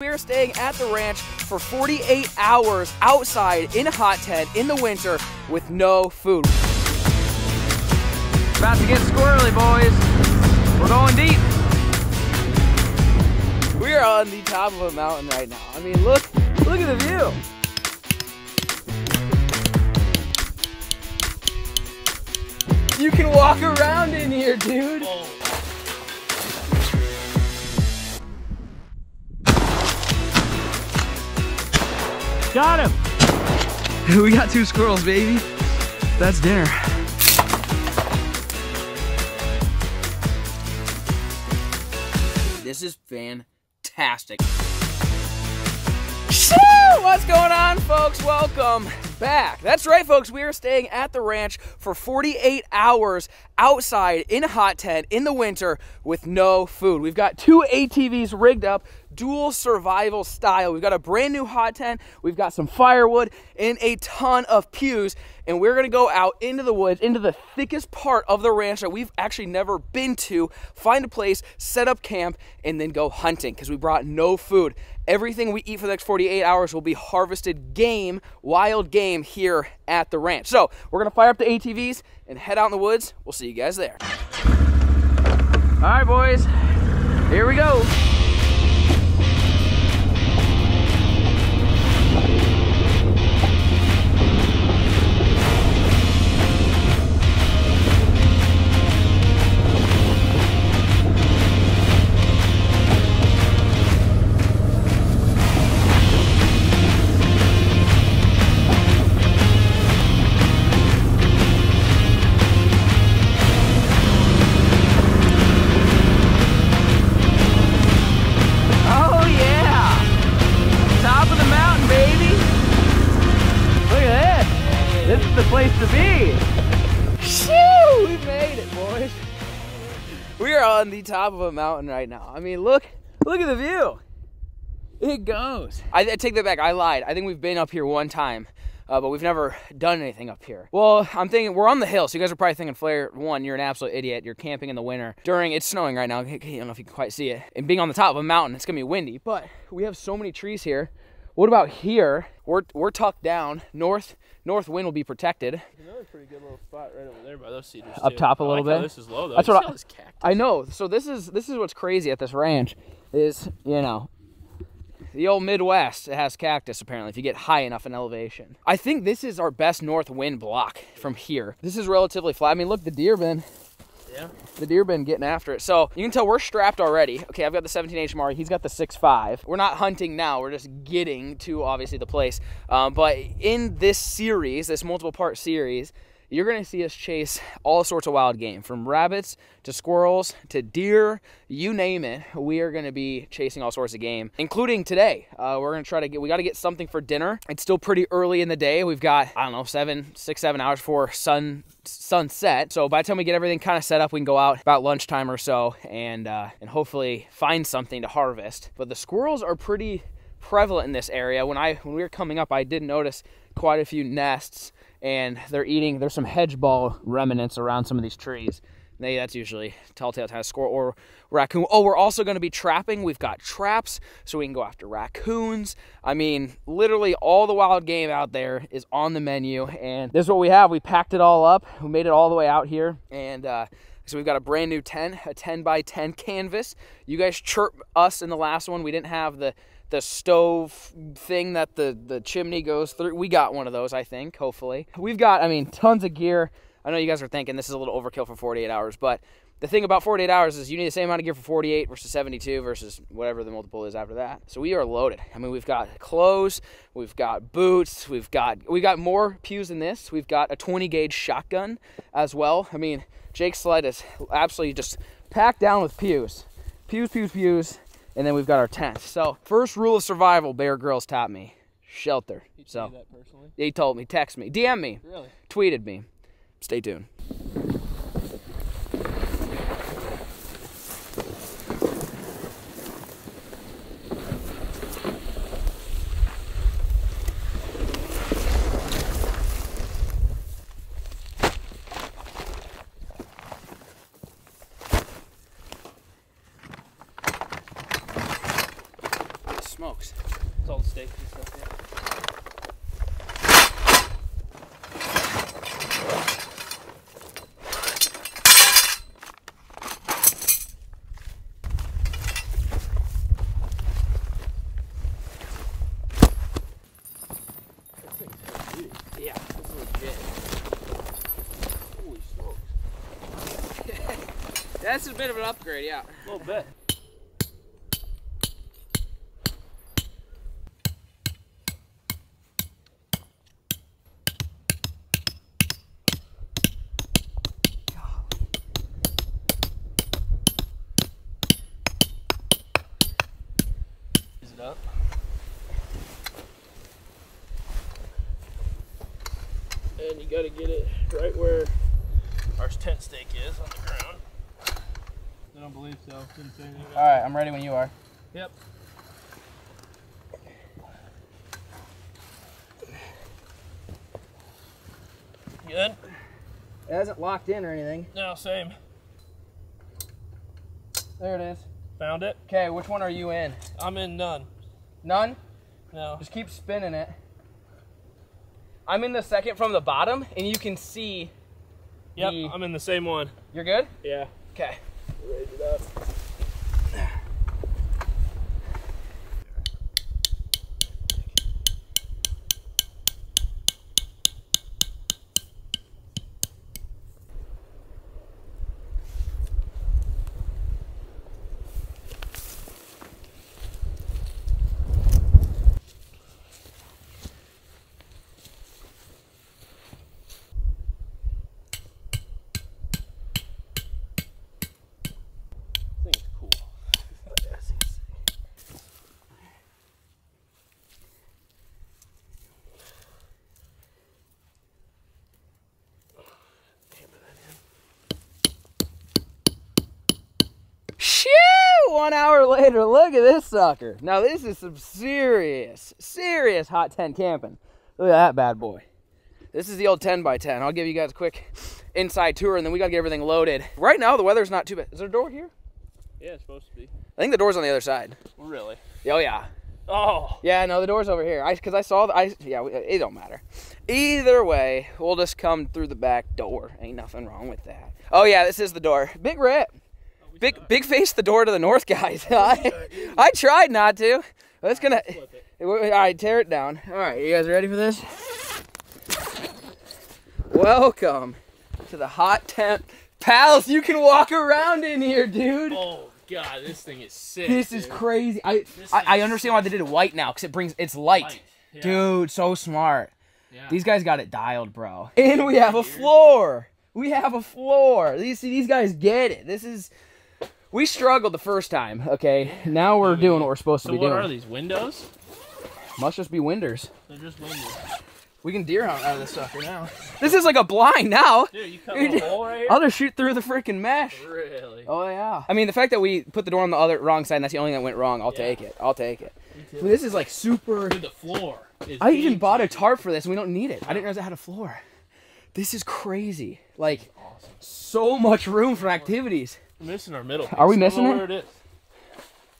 We are staying at the ranch for 48 hours outside in a hot tent in the winter with no food. About to get squirrely, boys. We're going deep. We are on the top of a mountain right now. I mean, look, look at the view. You can walk around in here, dude. Oh. Got him. We got two squirrels, baby. That's dinner. This is fantastic. What's going on, folks? Welcome back. That's right, folks. We are staying at the ranch for 48 hours outside in a hot tent in the winter with no food. We've got two ATVs rigged up, dual survival style. We've got a brand new hot tent, we've got some firewood, and a ton of pews. And we're gonna go out into the woods, into the thickest part of the ranch that we've actually never been to, find a place, set up camp, and then go hunting because we brought no food. Everything we eat for the next 48 hours will be harvested game, wild game here at the ranch. So we're gonna fire up the ATVs and head out in the woods. We'll see you guys there. All right, boys. Here we go. On the top of a mountain right now. I mean, look, look at the view. It goes. I, I take that back. I lied. I think we've been up here one time, uh, but we've never done anything up here. Well, I'm thinking we're on the hill, so you guys are probably thinking, Flair, one, you're an absolute idiot. You're camping in the winter during it's snowing right now. I don't know if you can quite see it. And being on the top of a mountain, it's gonna be windy. But we have so many trees here. What about here? We're we're tucked down. North north wind will be protected. Another pretty good little spot right over there by those cedars. Up too. top a little like bit. This is low though. That's what I-? I know. So this is this is what's crazy at this ranch is you know the old Midwest it has cactus apparently if you get high enough in elevation. I think this is our best north wind block from here. This is relatively flat. I mean, look, the deer been Yeah. the deer been getting after it. So you can tell we're strapped already. Okay, I've got the 17 HMR. He's got the 6.5. We're not hunting now. We're just getting to obviously the place. Um, but in this series, this multiple part series, you're gonna see us chase all sorts of wild game, from rabbits to squirrels to deer, you name it. We are gonna be chasing all sorts of game, including today. Uh, we're gonna try to get. We got to get something for dinner. It's still pretty early in the day. We've got I don't know seven, six, seven hours for sun sunset. So by the time we get everything kind of set up, we can go out about lunchtime or so and uh, and hopefully find something to harvest. But the squirrels are pretty prevalent in this area. When I when we were coming up, I did notice quite a few nests, and they're eating. There's some hedge ball remnants around some of these trees. They, that's usually telltale sign of or raccoon. Oh, we're also going to be trapping. We've got traps, so we can go after raccoons. I mean, literally all the wild game out there is on the menu, and this is what we have. We packed it all up. We made it all the way out here, and uh, so we've got a brand new tent, a 10 by 10 canvas. You guys chirp us in the last one. We didn't have the the stove thing that the the chimney goes through. We got one of those, I think. Hopefully, we've got. I mean, tons of gear. I know you guys are thinking this is a little overkill for 48 hours, but the thing about 48 hours is you need the same amount of gear for 48 versus 72 versus whatever the multiple is after that. So we are loaded. I mean, we've got clothes, we've got boots, we've got we got more pews than this. We've got a 20 gauge shotgun as well. I mean, Jake's Sled is absolutely just packed down with pews, pews, pews, pews, and then we've got our tent. So first rule of survival, Bear Grylls taught me: shelter. So so. that personally? he told me, text me, DM me, Really? tweeted me. Stay tuned. Smoke. smokes. It's all the steaks and stuff. Yeah. Yeah, this is legit. Holy smokes. That's a bit of an upgrade, yeah. A little bit. Is it up? And you gotta get it right where our tent stake is on the ground. I don't believe so. Didn't say anything All right, I'm ready when you are. Yep. Good? It hasn't locked in or anything. No, same. There it is. Found it. Okay, which one are you in? I'm in none. None? No. Just keep spinning it. I'm in the second from the bottom, and you can see. Yep, The- I'm in the same one. You're good? Yeah. Okay. It up. This thing is cool. Shoo! One hour later, look at this sucker. Now this is some serious, serious hot tent camping. Look at that bad boy. This is the old 10 by 10. I'll give you guys a quick inside tour, and then we gotta get everything loaded. Right now, the weather's not too bad. Is there a door here? Yeah, it's supposed to be. I think the door's on the other side. Really? Oh yeah. Oh. Yeah, no, the door's over here. I because I saw the I yeah, we- it don't matter. Either way, we'll just come through the back door. Ain't nothing wrong with that. Oh yeah, this is the door. Big rip. Big big face the door to the north, guys. I, I tried not to. That's gonna. All right, tear it down. All right, you guys ready for this? Welcome to the hot tent, pals. You can walk around in here, dude. Oh god, this thing is sick. This is crazy. I I, I understand why they did it white now, cause it brings it's light. Light. Yeah. Dude, so smart. Yeah. These guys got it dialed, bro. And we have a floor. We have a floor. These see, these guys get it. This is we struggled the first time. Okay, now we're doing what we're supposed to so be what doing. are these windows? Must just be winders. They're just windows. We can deer hunt out of this sucker now. This is like a blind now. Dude, you cut a hole right here. I'll just shoot through the freaking mesh. Really? Oh yeah. I mean, the fact that we put the door on the other wrong side, and that's the only thing that went wrong. I'll Yeah. take it. I'll take it. Me Dude, too. This is like super. Dude, the floor. Is I even game bought a tarp for this, and we don't need it. I didn't realize it had a floor. This is crazy. Like Awesome. so much room for activities. We're missing our middle. Are we piece. I don't missing know it? Where it is.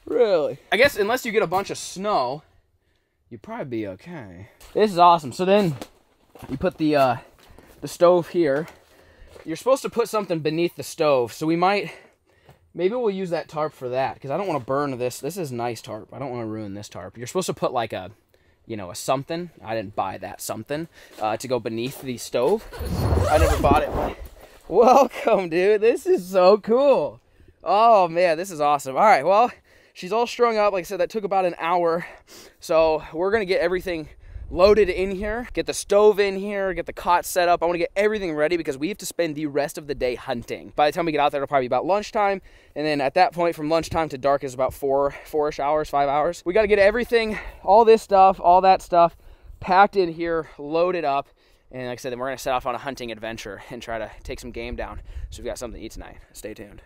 Really? I guess unless you get a bunch of snow, you'd probably be okay. This is awesome. So then you put the uh, the stove here. You're supposed to put something beneath the stove. So we might maybe we'll use that tarp for that because I don't want to burn this. This is nice tarp. I don't want to ruin this tarp. You're supposed to put like a you know, a something. I didn't buy that something uh, to go beneath the stove. I never bought it. Welcome, dude. This is so cool. Oh man, this is awesome. All right, well, she's all strung up. Like I said, that took about an hour. So we're gonna get everything loaded in here, get the stove in here, get the cot set up. I want to get everything ready because we have to spend the rest of the day hunting. By the time we get out there, it'll probably be about lunchtime, and then at that point, from lunchtime to dark is about four, four-ish hours, five hours. We got to get everything, all this stuff, all that stuff, packed in here, loaded up. And like I said, then we're gonna set off on a hunting adventure and try to take some game down. So we've got something to eat tonight. Stay tuned.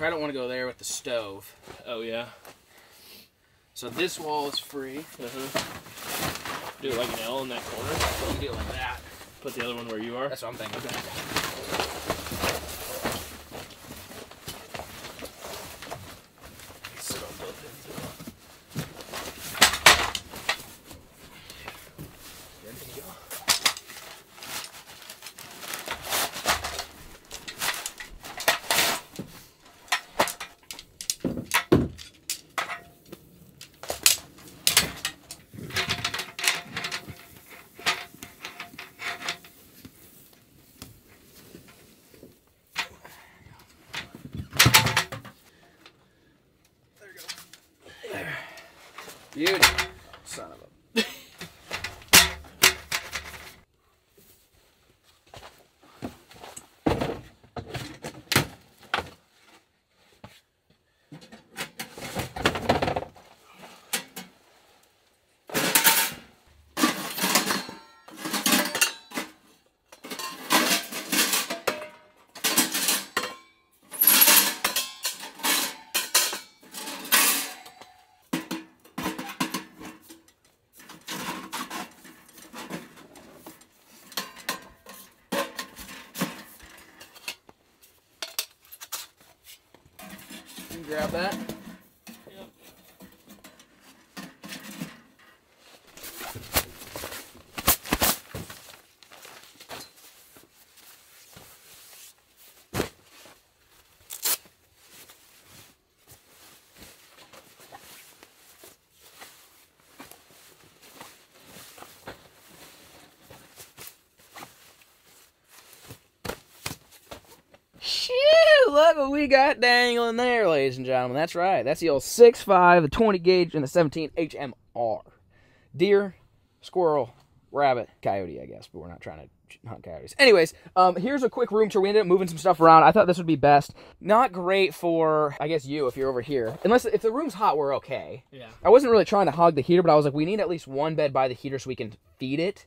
I don't want to go there with the stove. Oh yeah. So this wall is free. Uh-huh. Do it like an L in that corner. You do it like that. Put the other one where you are. That's what I'm thinking. Sit on both ends. Ready to go. Beauty. Son of a. You can grab that. Yep. Shoo! Look what we got dangling there, ladies and gentlemen. That's right. That's the old 6.5, the 20 gauge, and the 17 HMR. Deer, squirrel, rabbit, coyote, I guess, but we're not trying to hunt coyotes. Anyways, um, here's a quick room tour. We ended up moving some stuff around. I thought this would be best. Not great for, I guess, you if you're over here. Unless if the room's hot, we're okay. Yeah. I wasn't really trying to hog the heater, but I was like, we need at least one bed by the heater so we can feed it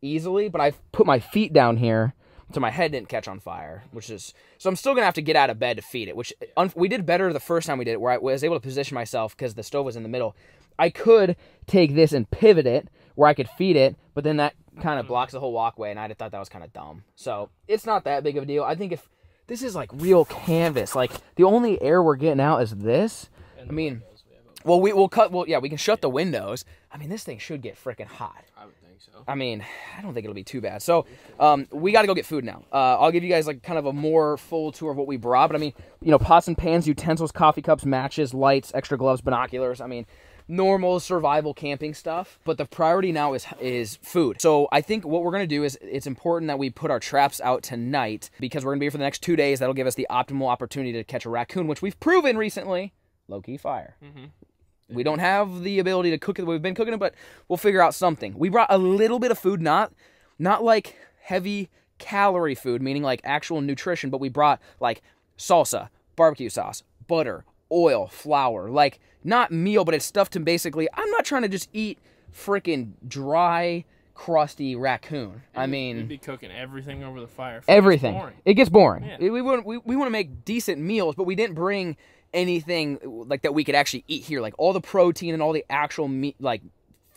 easily. But I've put my feet down here so my head didn't catch on fire, which is so I'm still gonna have to get out of bed to feed it. Which un, we did better the first time we did it, where I was able to position myself because the stove was in the middle. I could take this and pivot it where I could feed it, but then that kind of mm-hmm. blocks the whole walkway, and I thought that was kind of dumb. So it's not that big of a deal. I think if this is like real canvas, like the only air we're getting out is this. I mean, windows we have open. Well, we will cut. Well, yeah, we can shut the windows. I mean, this thing should get freaking hot. I so. I mean, I don't think it'll be too bad. So, um, we got to go get food now. Uh, I'll give you guys like kind of a more full tour of what we brought. But I mean, you know, pots and pans, utensils, coffee cups, matches, lights, extra gloves, binoculars. I mean, normal survival camping stuff. But the priority now is is food. So I think what we're gonna do is it's important that we put our traps out tonight because we're gonna be here for the next two days. That'll give us the optimal opportunity to catch a raccoon, which we've proven recently. Low key fire. We don't have the ability to cook it. The way we've been cooking it, but we'll figure out something. We brought a little bit of food, not not like heavy calorie food, meaning like actual nutrition, but we brought like salsa, barbecue sauce, butter, oil, flour, like not meal, but it's stuff to basically. I'm not trying to just eat freaking dry, crusty raccoon. I mean, we'd be cooking everything over the fire. Everything. boring. It gets boring. Yeah. We, we want we, we want to make decent meals, but we didn't bring anything like that we could actually eat here. Like all the protein and all the actual meat, like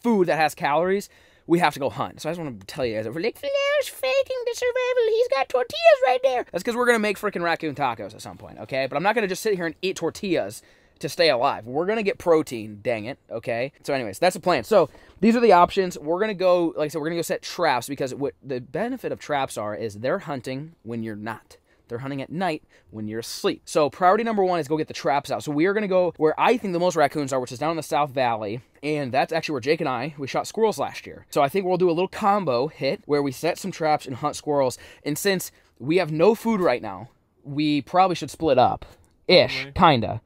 food that has calories. We have to go hunt. So I just want to tell you guys, we're like Flair's faking the survival. He's got tortillas right there. That's because we're gonna make freaking raccoon tacos at some point, okay? But I'm not gonna just sit here and eat tortillas to stay alive. We're gonna get protein, dang it. Okay. So, anyways, that's the plan. So these are the options. We're gonna go, like I said, we're gonna go set traps because what the benefit of traps are is they're hunting when you're not. They're hunting at night when you're asleep. So priority number one is go get the traps out. So we are gonna go where I think the most raccoons are, which is down in the South Valley, and that's actually where Jake and I we shot squirrels last year. So I think we'll do a little combo hit where we set some traps and hunt squirrels. And since we have no food right now, we probably should split up, ish, kinda.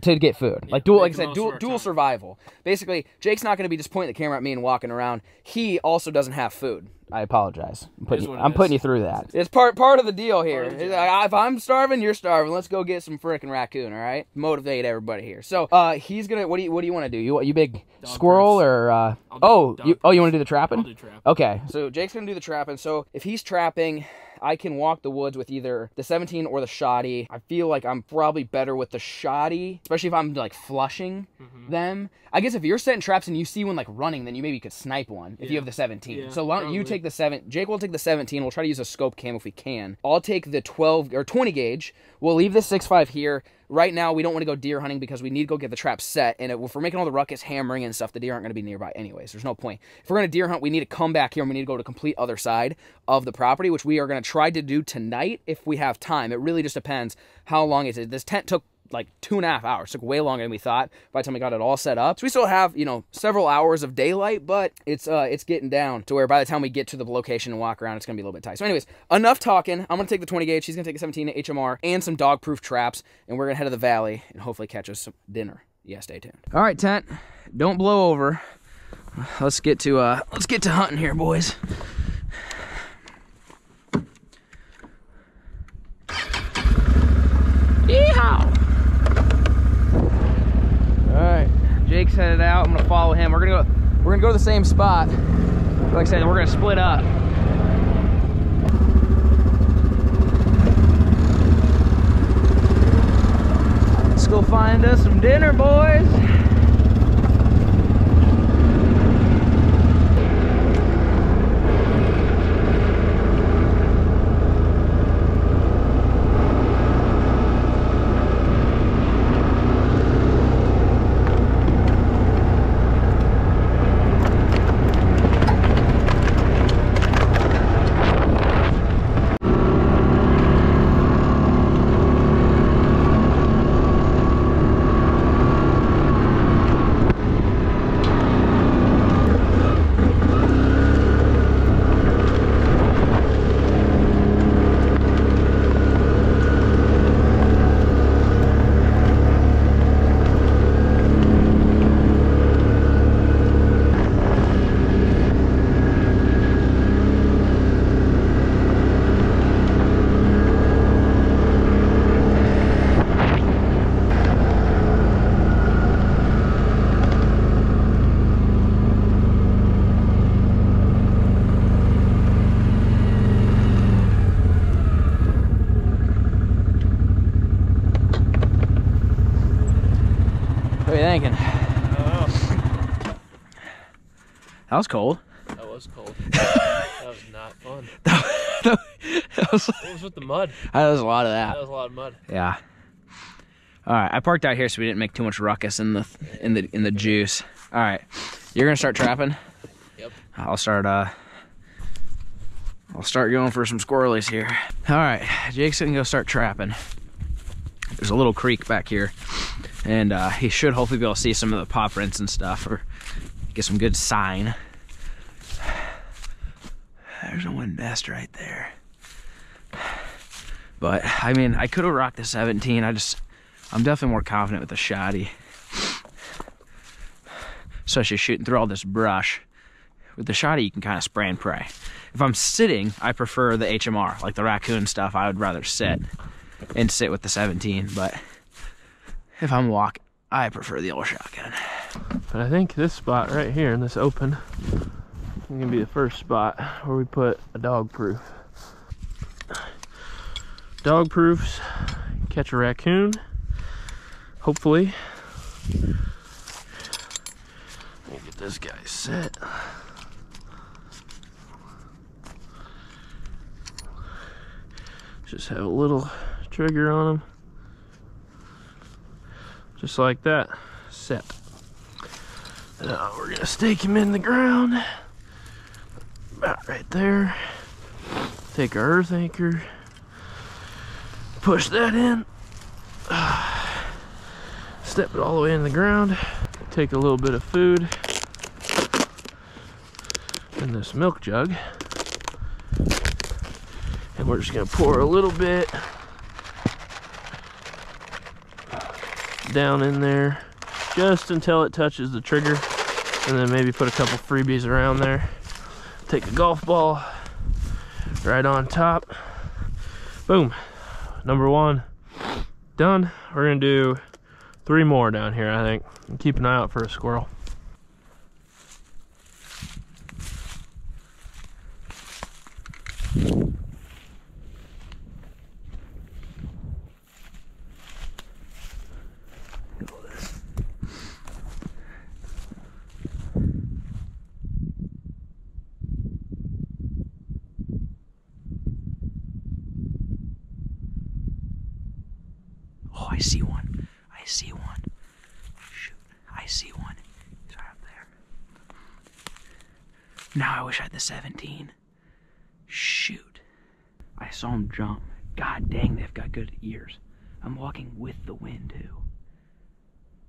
To get food, like dual, like I said, dual, dual time. survival. Basically, Jake's not going to be just pointing the camera at me and walking around. He also doesn't have food. I apologize. I'm putting, you, I'm putting you through that. It's part part of the deal here. If I'm starving, you're starving. Let's go get some freaking raccoon. All right, motivate everybody here. So, uh, he's gonna. What do you What do you want to do? You you big Dog squirrel or uh? Oh, you oh you want to do the trapping? I'll do trap. Okay, so Jake's gonna do the trapping. So if he's trapping, I can walk the woods with either the 17 or the shoddy. I feel like I'm probably better with the shoddy, especially if I'm like flushing Mm-hmm. them. I guess if you're setting traps and you see one like running, then you maybe could snipe one if you have the 17. Yeah, so why don't you take the seven? Jake will take the 17. We'll try to use a scope cam if we can. I'll take the 12 or 20 gauge. We'll leave the 6.5 here. Right now, we don't want to go deer hunting because we need to go get the traps set. And if we're making all the ruckus hammering and stuff, the deer aren't going to be nearby anyways. There's no point. If we're going to deer hunt, we need to come back here and we need to go to complete other side of the property, which we are going to try to do tonight if we have time. It really just depends how long it is. This tent took like two and a half hours. Took way longer than we thought by the time we got it all set up. So we still have, you know, several hours of daylight, but it's uh it's getting down to where by the time we get to the location and walk around, it's gonna be a little bit tight. So, anyways, enough talking. I'm gonna take the 20 gauge, she's gonna take a 17 HMR and some dog proof traps, and we're gonna head to the valley and hopefully catch us some dinner. Yeah, stay tuned. Alright, tent. Don't blow over. Let's get to uh let's get to hunting here, boys. Yeehaw! Right, Jake's headed out. I'm gonna follow him. We're gonna go. We're gonna go to the same spot. Like I said, we're gonna split up. Let's go find us some dinner, boys. What are you thinking? That was cold. That was cold. that was not fun. that was, What was with the mud? that was a lot of That that. was a lot of mud. Yeah. All right, I parked out here so we didn't make too much ruckus in the in the in the juice. All right, you're gonna start trapping. Yep. I'll start. Uh, I'll start going for some squirrelies here. All right, Jake's gonna go start trapping. There's a little creek back here, and uh, he should hopefully be able to see some of the paw prints and stuff, or get some good sign. There's a wind nest right there. But I mean, I could have rocked the 17. I just, I'm definitely more confident with the shoddy. Especially shooting through all this brush. With the shoddy, you can kind of spray and pray. If I'm sitting, I prefer the HMR, like the raccoon stuff. I would rather sit and sit with the 17. But if I'm walking, I prefer the old shotgun. But I think this spot right here in this open gonna be the first spot where we put a dog proof. Dog proofs, catch a raccoon, hopefully. Let me get this guy set. Just have a little trigger on him. Just like that. Set. Now we're gonna stake him in the ground. About right there. Take our earth anchor. Push that in. Step it all the way in the ground. Take a little bit of food. In this milk jug. And we're just gonna pour a little bit down in there just until it touches the trigger and then maybe put a couple freebies around there take a golf ball right on top. Boom. Number one. Done. We're gonna do three more down here i think. Keep an eye out for a squirrel Oh, I see one. I see one. Shoot, I see one. He's right up there. Now I wish I had the 17. Shoot. I saw him jump. God dang, they've got good ears. I'm walking with the wind too.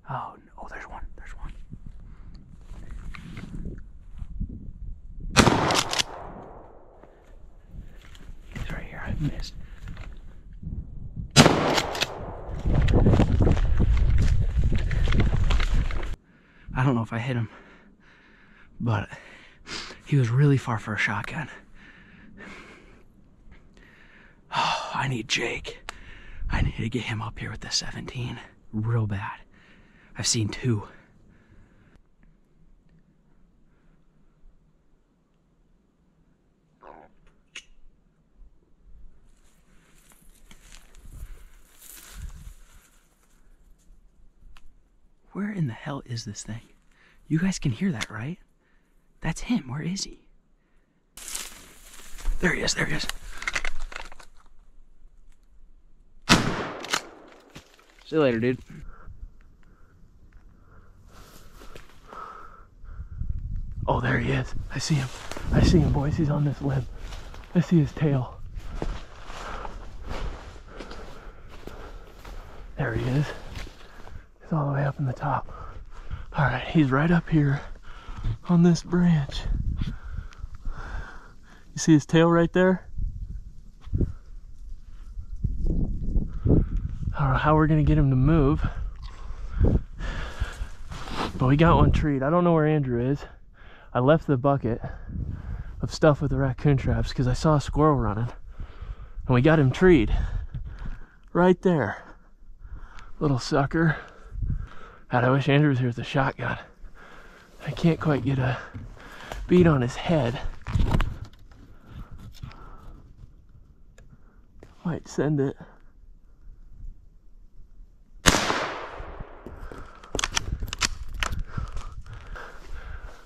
Oh, no. oh, there's one. There's one. He's right here. I missed. I don't know if I hit him, but he was really far for a shotgun. Oh, I need Jake. I need to get him up here with the 17 real bad. I've seen two. Where in the hell is this thing? You guys can hear that, right? That's him. Where is he? There he is. There he is. See you later, dude. Oh, there he is. I see him. I see him, boys. He's on this limb. I see his tail. There he is. He's all the way up in the top. All right, he's right up here on this branch. You see his tail right there? I don't know how we're gonna get him to move. But we got one treat. I don't know where Andrew is. I left the bucket of stuff with the raccoon traps because I saw a squirrel running. And we got him treed. Right there. Little sucker. God, I wish Andrew was here with a shotgun. I can't quite get a bead on his head. Might send it.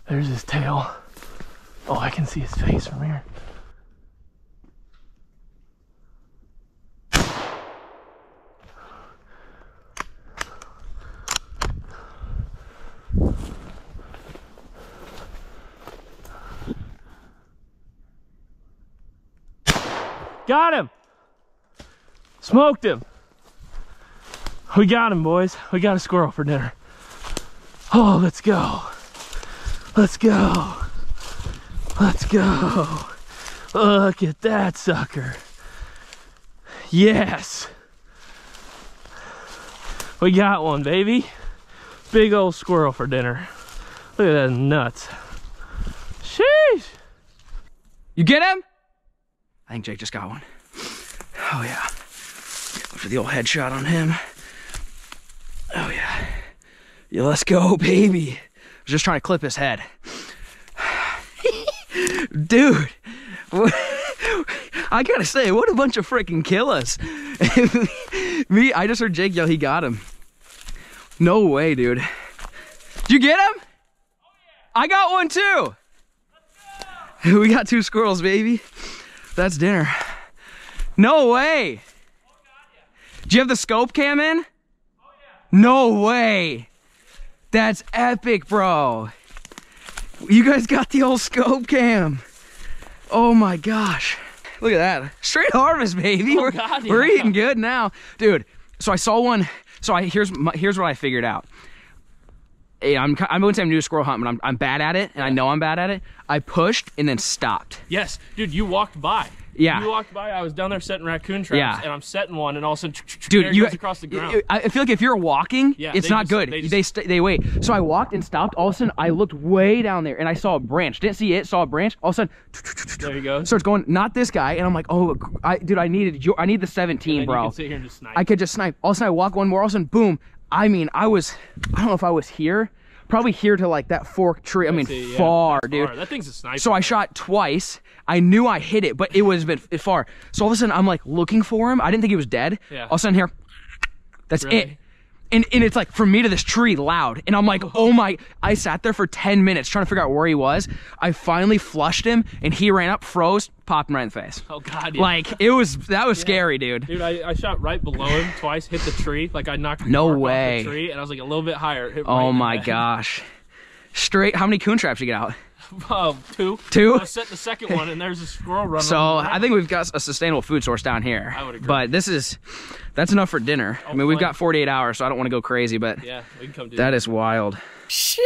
There's his tail. Oh, I can see his face from here. Got him! Smoked him! We got him, boys. We got a squirrel for dinner. Oh, let's go. Let's go. Let's go. Look at that sucker. Yes. We got one, baby. Big old squirrel for dinner. Look at that nuts. Sheesh. You get him? I think Jake just got one. Oh yeah. For the old headshot on him. Oh yeah. Yeah, let's go, baby. I was just trying to clip his head. Dude. I gotta say, what a bunch of freaking killers. Me, I just heard Jake yell he got him. No way, dude. Did you get him? I got one too. We got two squirrels, baby. That's dinner. No way. Do you have the scope cam in? No way. That's epic, bro. You guys got the old scope cam. Oh my gosh. Look at that. Straight harvest, baby. Oh, we're, God, we're eating good now. Dude, so I saw one. So I here's my, here's what I figured out. Hey, I'm I wouldn't say I'm new to squirrel hunting, but I'm, I'm bad at it, and I know I'm bad at it. I pushed and then stopped. Yes, dude, you walked by. Yeah. You walked by. I was down there setting raccoon traps, Yeah. and I'm setting one, and all of a sudden, dude you across the ground. I feel like if you're walking Yeah, it's not just- good they they just- st- they wait so i walked and stopped all of a sudden i looked way down there and i saw a branch didn't see it saw a branch all of a sudden there you go. starts going not this guy and i'm like oh i dude i needed your i need the 17 and bro You can sit here and just snipe. i could just snipe all of a sudden i walk one more all of a sudden boom i mean i was i don't know if i was here probably here to like that fork tree i mean See, yeah, far dude far. That thing's a sniper. so I shot twice. I knew I hit it, but it was a bit far. So all of a sudden, I'm like looking for him. I didn't think he was dead. Yeah. All of a sudden, here, that's Really? it. And, and it's like from me to this tree loud and i'm like oh my i sat there for 10 minutes trying to figure out where he was i finally flushed him and he ran up froze popped him right in the face Oh God. Yeah. like it was that was scary dude Dude, I, I shot right below him twice, hit the tree. Like I knocked the No bark off way. the tree, and I was like a little bit higher. right oh in my gosh straight how many coon traps you get out Oh, two. Two? I set the second one, and there's a squirrel running. so i think we've got a sustainable food source down here I would agree. but this is that's enough for dinner i mean we've got 48 hours so i don't want to go crazy but Yeah, we can come do that is wild Shoo,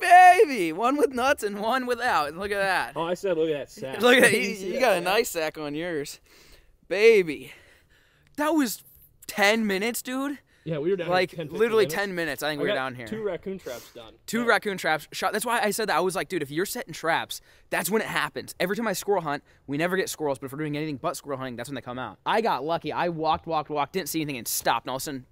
baby one with nuts and one without look at that Oh, I said, look at that sack. Look at you, you got a nice sack on yours. Baby. That was 10 minutes, dude. Yeah, we were down Like here 10, literally minutes. 10 minutes I think I we were down here. Two raccoon traps done. Two Yeah. raccoon traps shot. That's why I said that. I was like, dude, if you're setting traps, that's when it happens. Every time I squirrel hunt, we never get squirrels, but if we're doing anything but squirrel hunting, that's when they come out. I got lucky. I walked, walked, walked, didn't see anything, and stopped. And all of a sudden,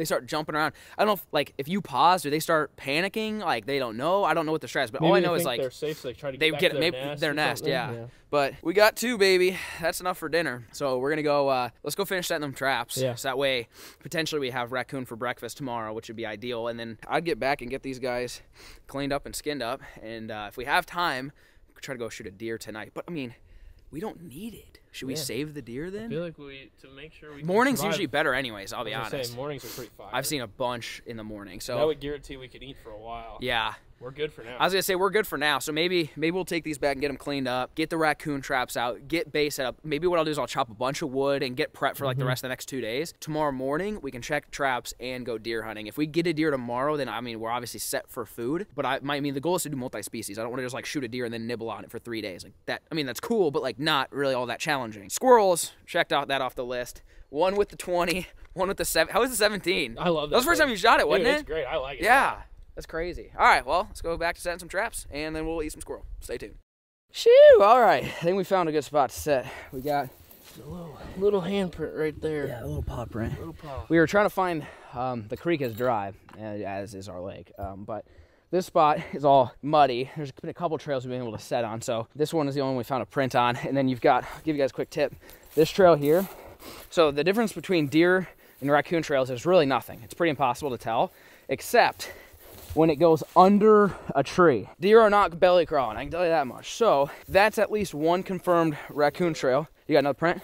they start jumping around. I don't know if, like, if you pause, do they start panicking? Like, they don't know. I don't know what the stress but all I know is, like, they're safe, so they try to get they back get their maybe nest their nest, something. yeah. But we got two, baby. That's enough for dinner. So we're gonna go. Uh, let's go finish setting them traps. Yeah. So that way, potentially we have raccoon for breakfast tomorrow, which would be ideal. And then I'd get back and get these guys cleaned up and skinned up. And uh, if we have time, try to go shoot a deer tonight. But I mean, we don't need it. Should we Yeah. save the deer I then? feel like we to make sure we Morning's survive, usually better, anyways. I'll be I was gonna honest. Say, mornings are pretty fire. I've seen a bunch in the morning. so that So would guarantee we could eat for a while. yeah. We're good for now. I was gonna say we're good for now, so maybe maybe we'll take these back and get them cleaned up, get the raccoon traps out, get base set up. Maybe what I'll do is I'll chop a bunch of wood and get prepped for like the mm-hmm. rest of the next two days. Tomorrow morning we can check traps and go deer hunting. If we get a deer tomorrow, then I mean we're obviously set for food. But I, I mean the goal is to do multi-species. I don't want to just like shoot a deer and then nibble on it for three days like that. I mean that's cool, but like not really all that challenging. Squirrels checked out that off the list. One with the 20, one with the seven. How was the 17? I love that. That was the first thing. time you shot it, wasn't Dude, it? It's great. I like it. Yeah, that's crazy. All right, well, let's go back to setting some traps, and then we'll eat some squirrel. Stay tuned. Shoo! All right, I think we found a good spot to set. We got A little, little handprint right there. Yeah, a little paw print. Little paw. We were trying to find. Um, the creek is dry, uh, as is our lake, um, but. This spot is all muddy. There's been a couple trails we've been able to set on, so this one is the only one we found a print on. And then you've got, I'll give you guys a quick tip. This trail here. So the difference between deer and raccoon trails is really nothing. It's pretty impossible to tell, except when it goes under a tree. Deer are not belly crawling, I can tell you that much. So that's at least one confirmed raccoon trail. You got another print?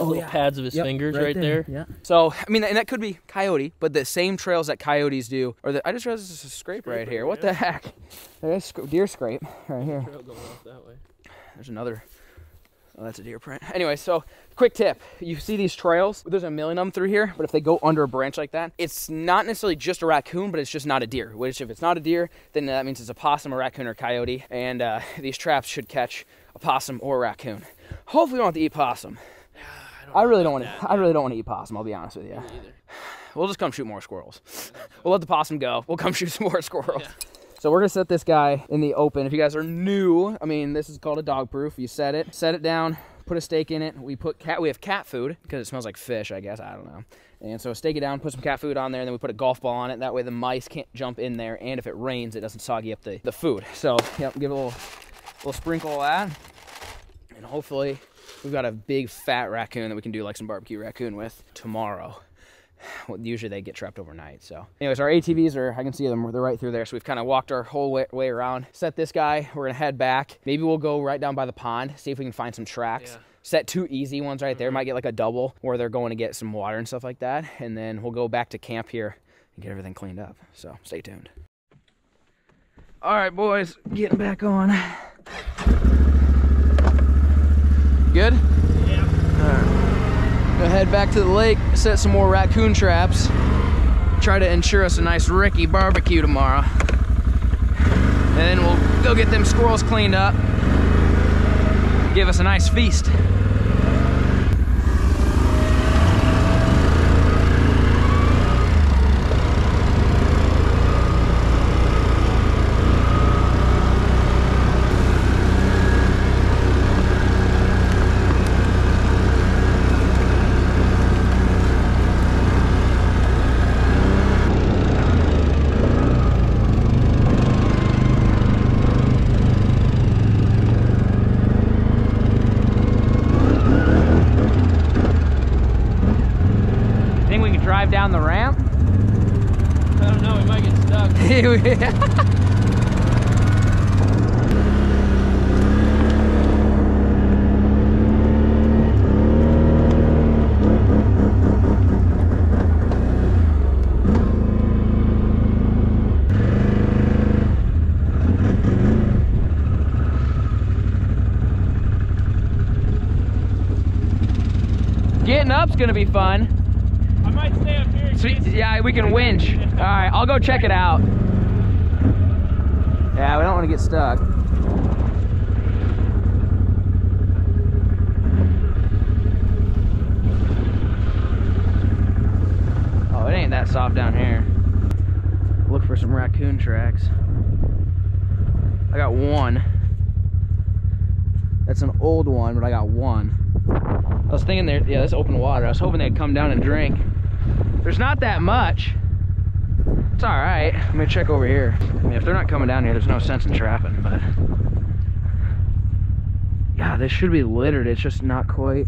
Oh, little pads of his Yep, fingers right, there. Yeah. So I mean, and that could be coyote, but the same trails that coyotes do, or the, I just realized this is a scrape right here. What the heck? There's sc- deer scrape right here. Trail going off that way. There's another. Oh, that's a deer print. Anyway, so quick tip: you see these trails? There's a million of them through here, but if they go under a branch like that, it's not necessarily just a raccoon, but it's just not a deer. Which, if it's not a deer, then that means it's a possum, a raccoon, or coyote. And uh, these traps should catch a possum or a raccoon. Hopefully, we don't have to eat possum. I really don't want to. I really don't want to eat possum. I'll be honest with you. We'll just come shoot more squirrels. We'll let the possum go. We'll come shoot some more squirrels. So we're gonna set this guy in the open. If you guys are new, I mean, this is called a dog proof. You set it, set it down, put a stake in it. We put cat. We have cat food because it smells like fish. I guess I don't know. And so stake it down, put some cat food on there, and then we put a golf ball on it. That way the mice can't jump in there, and if it rains, it doesn't soggy up the, the food. So yep, give it a little little sprinkle of that, and hopefully we've got a big fat raccoon that we can do like some barbecue raccoon with tomorrow. Well, usually they get trapped overnight. So, anyways, our ATVs are, I can see them, they're right through there. So, we've kind of walked our whole way, way around. Set this guy, we're gonna head back. Maybe we'll go right down by the pond, see if we can find some tracks. Yeah. Set two easy ones right there. Mm-hmm. Might get like a double where they're going to get some water and stuff like that. And then we'll go back to camp here and get everything cleaned up. So, stay tuned. All right, boys, getting back on. Good? Head back to the lake, set some more raccoon traps. Try to ensure us a nice Ricky barbecue tomorrow. And then we'll go get them squirrels cleaned up. Give us a nice feast. Think we can drive down the ramp? I don't know, we might get Getting up's gonna be fun. I might stay up here. case- Yeah, we can winch. All right, I'll go check it out. Want to get stuck. Oh, it ain't that soft down here. Look for some raccoon tracks. I got one. That's an old one, but I got one. I was thinking there, yeah, that's open water. I was hoping they'd come down and drink. There's not that much. It's all right. Let me check over here. I mean, if they're not coming down here, there's no sense in trapping, but. Yeah, this should be littered. It's just not quite.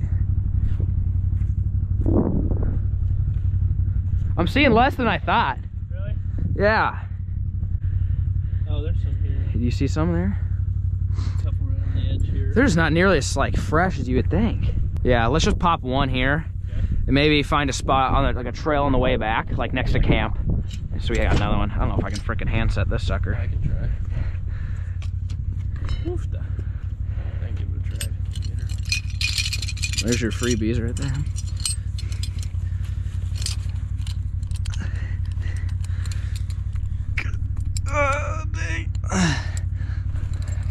I'm seeing less than I thought. Really? Yeah. Oh, there's some here. Do you see some there? A couple on the edge here. They're just not nearly as like fresh as you would think. Yeah, let's just pop one here. Maybe find a spot on the, like a trail on the way back, like next to camp. So we got another one. I don't know if I can freaking hand set this sucker. I can try. I give it a try. There's your freebies right there.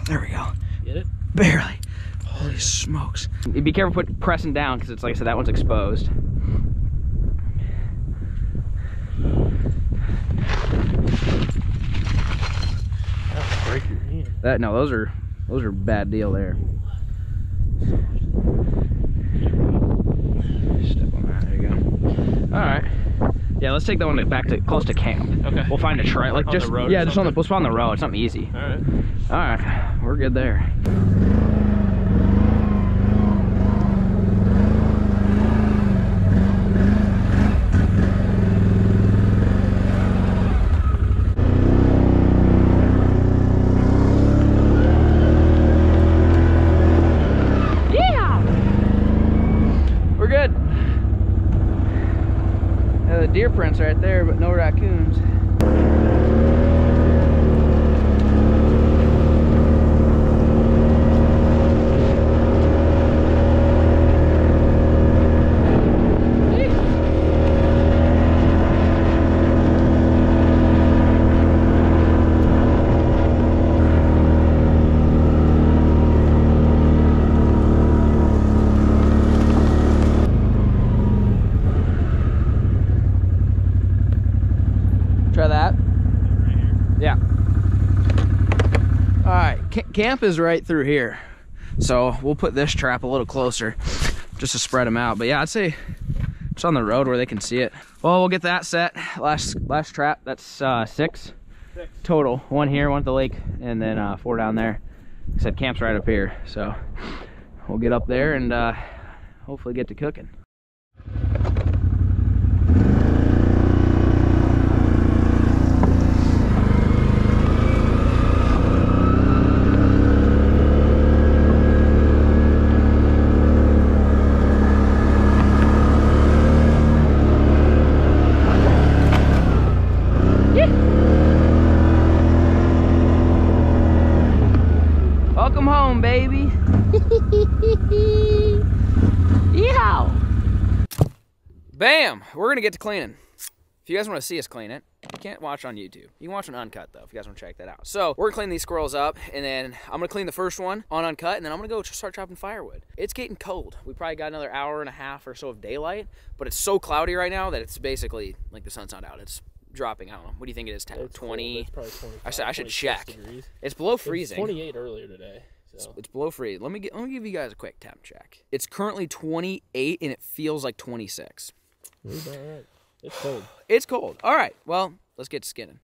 There we go. Get it? Barely. Holy smokes. Be careful put pressing down because it's like I said, that one's exposed. That'll break your hand. That no, those are those are bad deal there. Step on that. There you go. All right. Yeah, let's take that one back to close to camp. Okay. We'll find a trail, like On the just road yeah, just on the we'll spot on the road. Something easy. All right. All right, we're good there. Yeah, we're good. Yeah, the deer prints right there, but no raccoons. Try that. Yeah. All right, camp is right through here. So we'll put this trap a little closer just to spread them out. But yeah, I'd say it's on the road where they can see it. Well, we'll get that set. Last last trap, that's uh, six, Six. total. One here, one at the lake, and then uh, four down there. Said camp's right up here. So we'll get up there and uh, hopefully get to cooking. Welcome home, baby. yeah. We're gonna get to cleaning. If you guys want to see us clean it, you can't watch on YouTube. You can watch on Uncut though, if you guys want to check that out. So we're gonna clean these squirrels up, and then I'm gonna clean the first one on Uncut, and then I'm gonna go start chopping firewood. It's getting cold. We probably got another hour and a half or so of daylight, but it's so cloudy right now that it's basically like the sun's not out. It's dropping. I don't know. What do you think it is? 10, 20? It's probably 25, I said I should check. Degrees. It's below It's freezing. 28 earlier today. So. It's below freeze. Let me get, let me give you guys a quick temp check. It's currently 28 and it feels like 26. It's cold. It's cold. All right. Well, let's get skinning.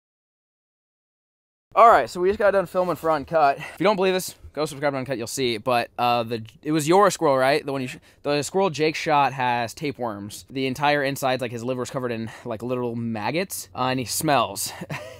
All right, so we just got done filming for Uncut. If you don't believe us, go subscribe to Uncut. You'll see. But uh, the it was your squirrel, right? The one you sh- the squirrel Jake shot has tapeworms. The entire inside's like his liver, liver's covered in like little maggots, uh, and he smells.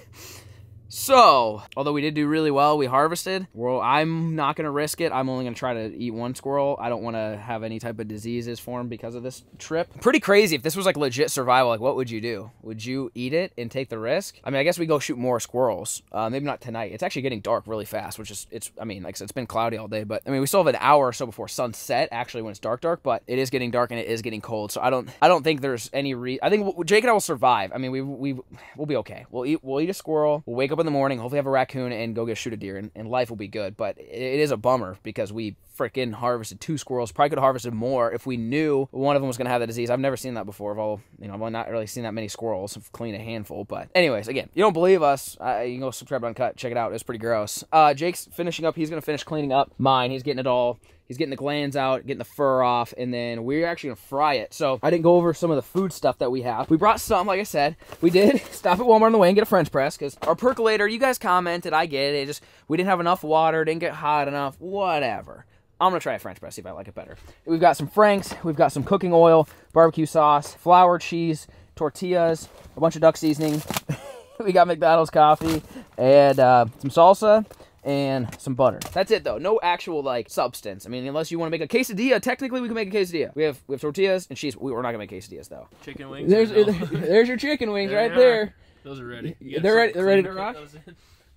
So, although we did do really well, we harvested. Well, I'm not going to risk it. I'm only going to try to eat one squirrel. I don't want to have any type of diseases form because of this trip. Pretty crazy. If this was like legit survival, like what would you do? Would you eat it and take the risk? I mean, I guess we go shoot more squirrels. Uh, maybe not tonight. It's actually getting dark really fast, which is it's. I mean, like it's been cloudy all day, but I mean, we still have an hour or so before sunset. Actually, when it's dark, dark, but it is getting dark and it is getting cold. So I don't. I don't think there's any re. I think Jake and I will survive. I mean, we we we'll be okay. We'll eat. We'll eat a squirrel. We'll wake up in the morning. Hopefully, have a raccoon and go get shoot a deer, and, and life will be good. But it, it is a bummer because we freaking harvested two squirrels. Probably could have harvested more if we knew one of them was going to have the disease. I've never seen that before. Of all, you know, I've not really seen that many squirrels. I've cleaned a handful. But anyways, again, you don't believe us? Uh, you can go subscribe to Uncut. Check it out. It's pretty gross. Uh, Jake's finishing up. He's going to finish cleaning up mine. He's getting it all. He's getting the glands out, getting the fur off, and then we're actually gonna fry it. So I didn't go over some of the food stuff that we have. We brought some, like I said. We did stop at Walmart on the way and get a French press because our percolator. You guys commented, I get it. it. Just we didn't have enough water, didn't get hot enough, whatever. I'm gonna try a French press, see if I like it better. We've got some Franks, we've got some cooking oil, barbecue sauce, flour, cheese, tortillas, a bunch of duck seasoning. we got McDonald's coffee and uh, some salsa and some butter. That's it though. No actual like substance. I mean, unless you want to make a quesadilla, technically we can make a quesadilla. We have we have tortillas and cheese. We, we're not gonna make quesadillas though. Chicken wings. There's no? there's your chicken wings right there. Those are ready. They're ready- they're ready to rock?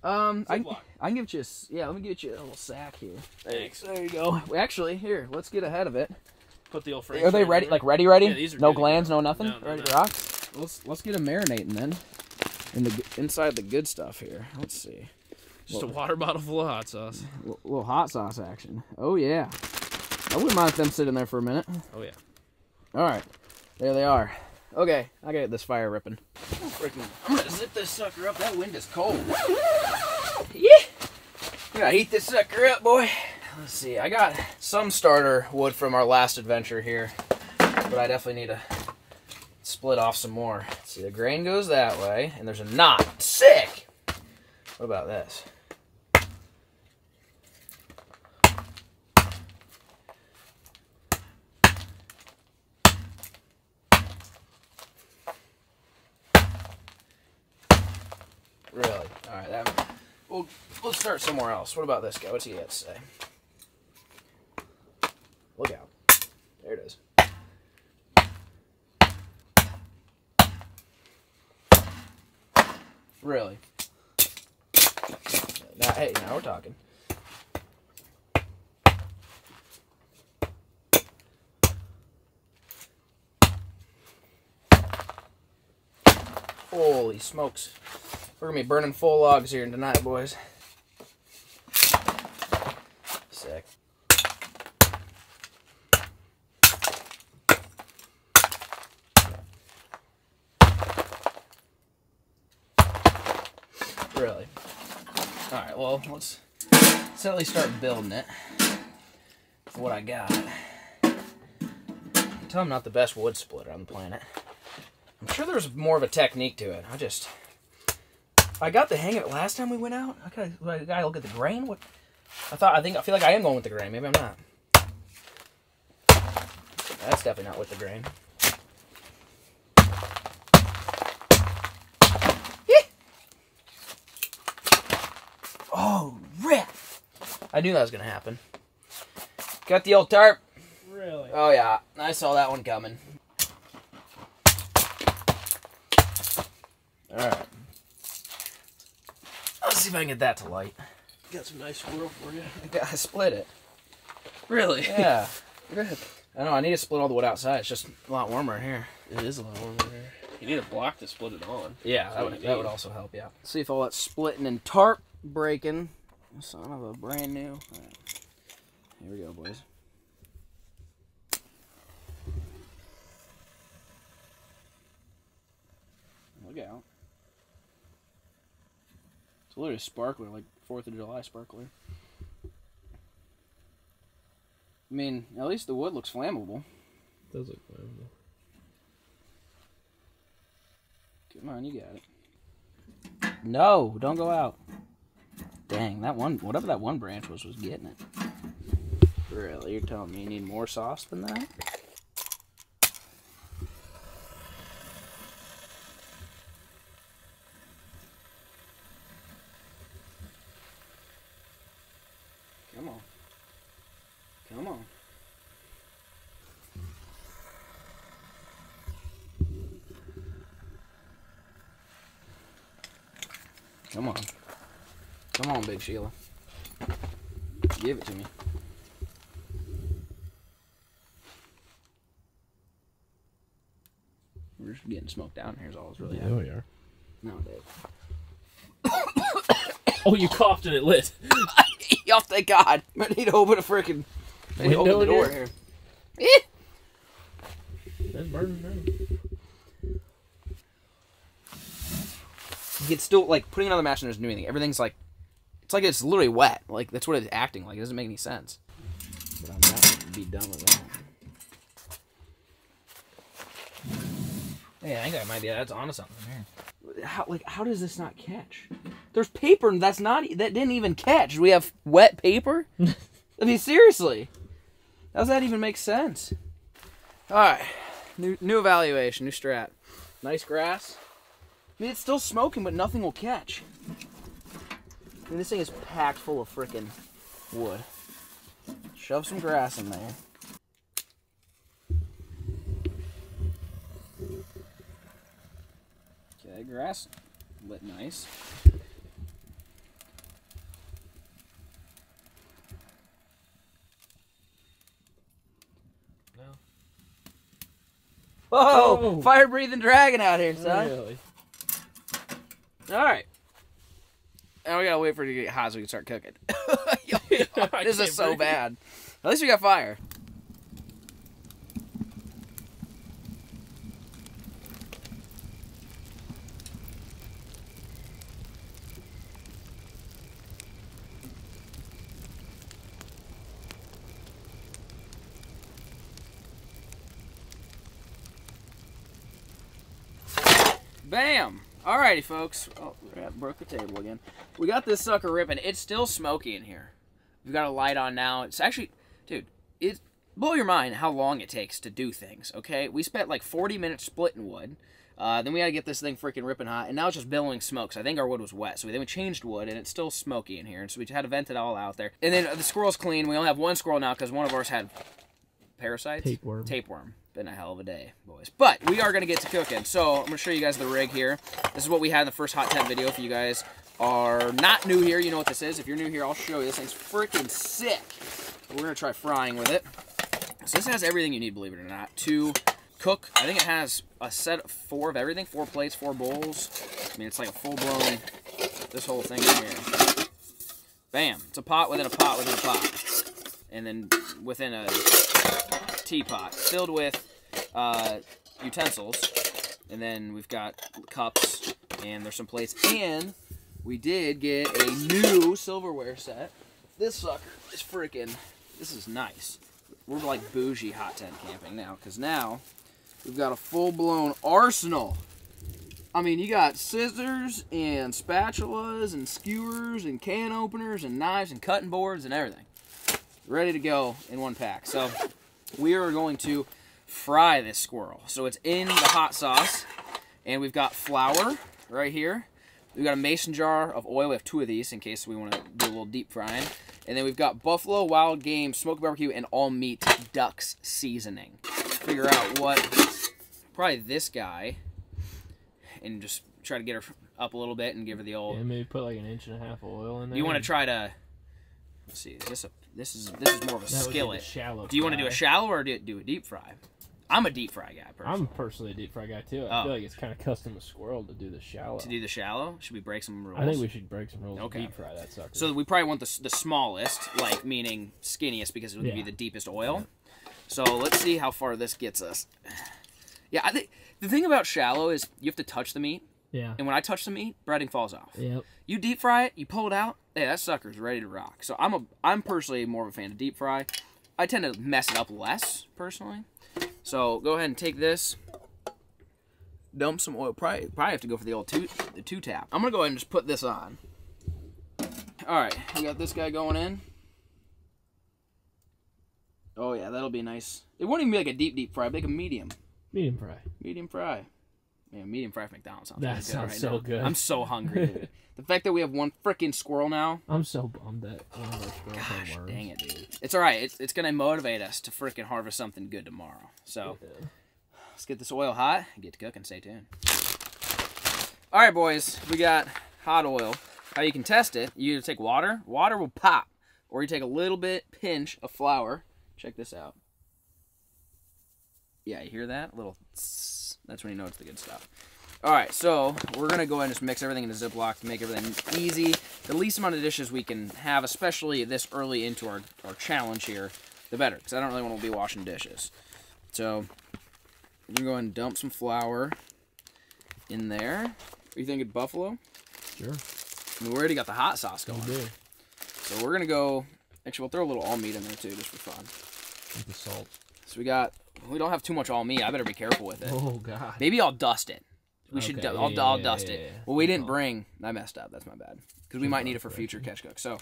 Put those in? Um, I, I can give you a, yeah. Let me get you a little sack here. Thanks. There you go. Actually, here, let's get ahead of it. Put the old French Are they ready? Like ready, ready? Yeah, these are no good glands, no nothing. No, ready to rock. Let's let's get them marinating then. In the inside the good stuff here. Let's see. Just a water bottle full of hot sauce. Little hot sauce action. Oh yeah. I wouldn't mind them sitting there for a minute. Oh yeah. All right, there they are. Okay, I gotta get this fire ripping. Freaking, I'm gonna zip this sucker up. That wind is cold. Yeah. I gotta heat this sucker up, boy. Let's see. I got some starter wood from our last adventure here, but I definitely need to split off some more. Let's see, the grain goes that way, and there's a knot. Sick. What about this? Really? All right. That. Well, let's start somewhere else. What about this guy? What's he got to say? Look out! There it is. Really? Now, hey, now we're talking. Holy smokes. We're gonna be burning full logs here tonight, boys. Sick. Really? Alright, well, let's, let's at least start building it. with What I got. Tell I'm not the best wood splitter on the planet. I'm sure there's more of a technique to it. I just I got the hang of it last time we went out. I gotta, I gotta look at the grain. What I thought I think I feel like I am going with the grain. Maybe I'm not. That's definitely not with the grain. I knew that was gonna happen. Got the old tarp. Really? Oh yeah, I saw that one coming. Alright. Let's see if I can get that to light. Got some nice squirrel for you. Yeah, I split it. Really? Yeah. Good. I know, I need to split all the wood outside. It's just a lot warmer in here. It is a lot warmer here. You need a block to split it on. Yeah, that would, that would also help, yeah. See if all that splitting and tarp breaking. Son of a brand new. Alright. Here we go, boys. Look out. It's literally a sparkler, like 4th of July sparkler. I mean, at least the wood looks flammable. Does look flammable. Come on, you got it. No, don't go out. Dang, that one, whatever that one branch was, was getting it. Really? You're telling me you need more sauce than that? Come on. Come on. Come on. Come on, Big Sheila. Give it to me. We're just getting smoked down here is all it's really happening. we are. nowadays. Oh, you coughed and it lit. oh, thank God. I need to open a freaking I need to open the door here? here. Eh. That's burning now. You can still like putting another match the mash and doesn't do anything. Everything's like it's like it's literally wet. Like that's what it's acting like. It doesn't make any sense. But I'm not gonna be done with that. Hey, I think that might be that's onto something here. How like how does this not catch? There's paper that's not that didn't even catch. We have wet paper. I mean seriously, how does that even make sense? All right, new new evaluation, new strat. Nice grass. I mean, it's still smoking, but nothing will catch. Mean, this thing is packed full of frickin' wood. Shove some grass in there. Okay, grass lit nice. No. Whoa! Oh. Fire breathing dragon out here, son. Really? All right. And we gotta wait for it to get hot so we can start cooking. I this is so breathe. bad. At least we got fire. Bam! Alrighty, folks. Oh, broke the table again. We got this sucker ripping. It's still smoky in here. We've got a light on now. It's actually, dude, it blow your mind how long it takes to do things. Okay, we spent like 40 minutes splitting wood. Uh, then we had to get this thing freaking ripping hot, and now it's just billowing smoke. So I think our wood was wet. So then we changed wood, and it's still smoky in here. And so we had to vent it all out there. And then the squirrel's clean. We only have one squirrel now because one of ours had parasites. Tapeworm. Tapeworm. Been a hell of a day, boys. But we are gonna get to cooking. So I'm gonna show you guys the rig here. This is what we had in the first hot tent video. If you guys are not new here, you know what this is. If you're new here, I'll show you. This thing's freaking sick. We're gonna try frying with it. So this has everything you need, believe it or not, to cook. I think it has a set of four of everything, four plates, four bowls. I mean, it's like a full-blown, this whole thing here. Bam. It's a pot within a pot within a pot. And then within a teapot filled with uh, utensils. And then we've got cups and there's some plates. And we did get a new silverware set. This sucker is freaking, this is nice. We're like bougie hot tent camping now because now we've got a full blown arsenal. I mean, you got scissors and spatulas and skewers and can openers and knives and cutting boards and everything ready to go in one pack. So we are going to fry this squirrel. So it's in the hot sauce, and we've got flour right here. We've got a mason jar of oil. We have two of these in case we want to do a little deep frying. And then we've got Buffalo Wild Game smoked barbecue and all meat DUX seasoning. Figure out what, probably this guy, and just try to get her up a little bit and give her the old. Yeah, maybe put like an inch and a half of oil in there. You want to try to? Let's see. Is this a? This is this is more of a That be skillet. Shallow. Do you want to do a shallow or do, do a deep fry? I'm a deep fry guy. Personally. I'm personally a deep fry guy too. I Oh. feel like it's kind of custom to squirrel to do the shallow. to do the shallow. Should we break some rules? I think we should break some rules. Okay. Deep fry that sucker. So we probably want the, the smallest, like meaning skinniest, because it would give you Yeah. the deepest oil. So let's see how far this gets us. Yeah, I think the thing about shallow is you have to touch the meat, yeah. and when I touch the meat, breading falls off. Yep. You deep fry it, you pull it out, hey, that sucker's ready to rock. So I'm a I'm personally more of a fan of deep fry. I tend to mess it up less personally. So go ahead and take this, dump some oil. Probably probably have to go for the old two the two tap. I'm gonna go ahead and just put this on. All right, we got this guy going in. Oh yeah, that'll be nice. It won't even be like a deep, deep fry, but like a medium, Medium fry. medium fry. Man, medium fry from McDonald's sounds That really good sounds right so now. good. I'm so hungry, the fact that we have one freaking squirrel now. I'm so bummed that one of our squirrels had Gosh, dang it, dude. It's all right. It's, it's gonna motivate us to freaking harvest something good tomorrow. So Yeah. let's get this oil hot and get to cooking. Stay tuned. All right, boys. We got hot oil. How you can test it? You either take water. Water will pop, or you take a little bit pinch of flour. Check this out. Yeah, you hear that? A little. tss. That's when you know it's the good stuff. All right, so we're gonna go ahead and just mix everything in a Ziploc to make everything easy. The least amount of dishes we can have, especially this early into our, our challenge here, the better, because I don't really want to be washing dishes. So we're gonna go ahead and dump some flour in there. Are you thinking buffalo? Sure. I mean, we already got the hot sauce going. We. So we're gonna go. Actually, we'll throw a little all meat in there too, just for fun. With the salt. So we got. We don't have too much all me. I better be careful with it. Oh god. Maybe I'll dust it. We should. Okay, Du- yeah, I'll, yeah, I'll yeah, dust it. yeah. Well, we didn't Good bring. I messed up. That's my bad. Because we might need it for future catch cook. So